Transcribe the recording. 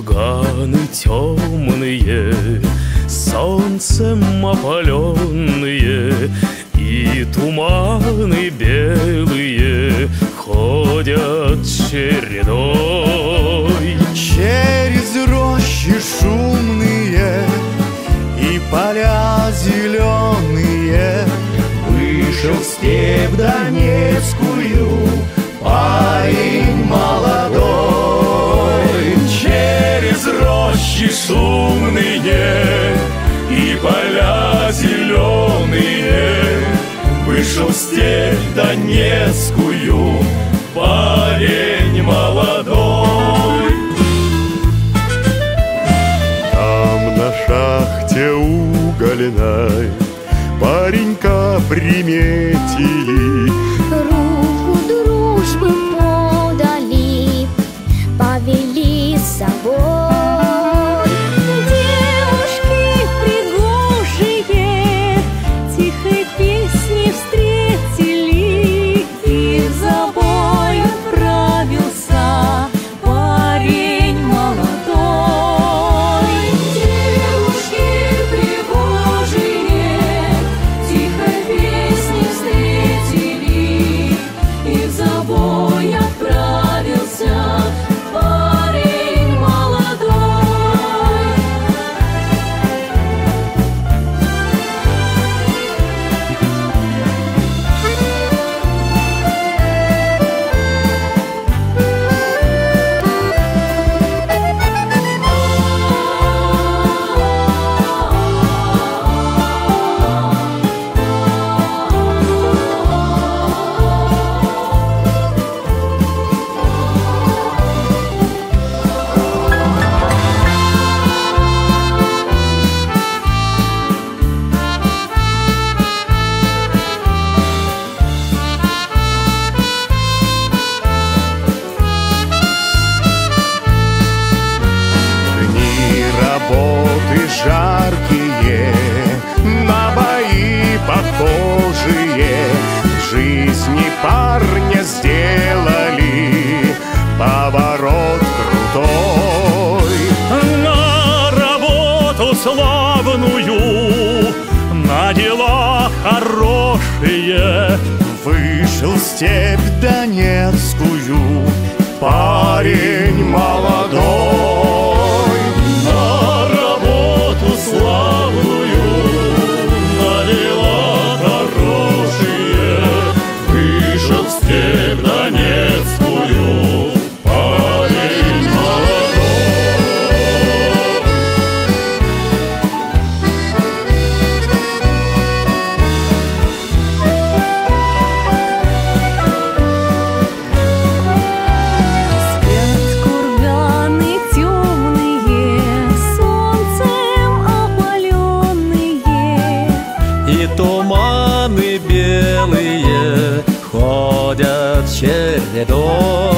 курганы темные, Солнцем опаленные, И туманы белые Ходят чередой. Через рощи шумные И поля зеленые Вышел в степь Донецкую рощи шумные И поля зеленые. Вышел в степь Донецкую Парень молодой. Там на шахте угольной Паренька приметили. Руку дружбы подали, повели с собой. Хорошие. Вышел в степь Донецкую Парень туманы белые ходят чередой.